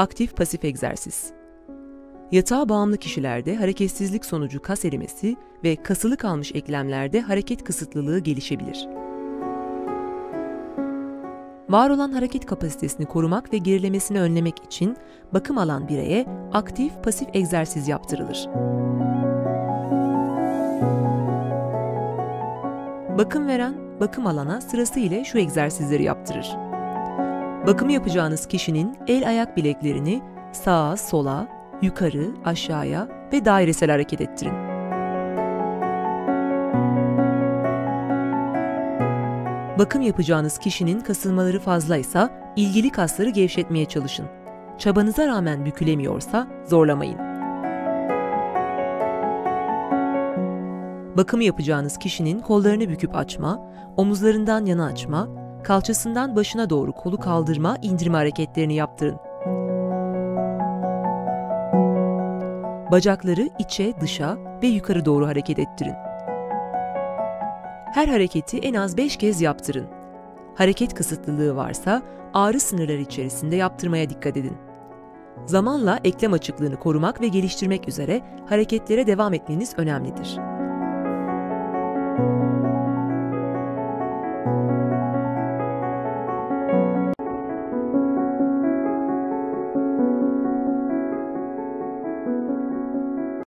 Aktif pasif egzersiz. Yatağa bağımlı kişilerde hareketsizlik sonucu kas erimesi ve kasılı kalmış eklemlerde hareket kısıtlılığı gelişebilir. Var olan hareket kapasitesini korumak ve gerilemesini önlemek için bakım alan bireye aktif pasif egzersiz yaptırılır. Bakım veren, bakım alana sırasıyla şu egzersizleri yaptırır. Bakımı yapacağınız kişinin el ayak bileklerini sağa, sola, yukarı, aşağıya ve dairesel hareket ettirin. Bakım yapacağınız kişinin kasılmaları fazlaysa ilgili kasları gevşetmeye çalışın. Çabanıza rağmen bükülemiyorsa zorlamayın. Bakımı yapacağınız kişinin kollarını büküp açma, omuzlarından yana açma, kalçasından başına doğru kolu kaldırma, indirme hareketlerini yaptırın. Bacakları içe, dışa ve yukarı doğru hareket ettirin. Her hareketi en az 5 kez yaptırın. Hareket kısıtlılığı varsa ağrı sınırları içerisinde yaptırmaya dikkat edin. Zamanla eklem açıklığını korumak ve geliştirmek üzere hareketlere devam etmeniz önemlidir.